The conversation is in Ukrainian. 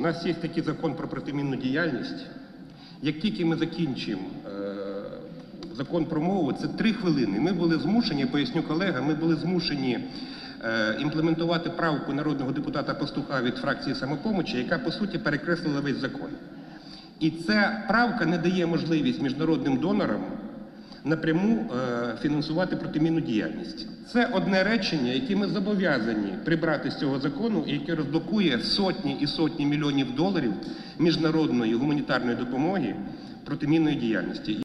У нас є такий закон про протимінну діяльність. Як тільки ми закінчимо е, закон про мову, це три хвилини. Ми були змушені, поясню колегам, ми були змушені е, імплементувати правку народного депутата Пастуха від фракції самопомочі, яка по суті перекреслила весь закон. І ця правка не дає можливість міжнародним донорам напряму е, фінансувати протимінну діяльність. Це одне речення, яке ми зобов'язані прибрати з цього закону, і яке розблокує сотні і сотні мільйонів доларів міжнародної гуманітарної допомоги протимінної діяльності.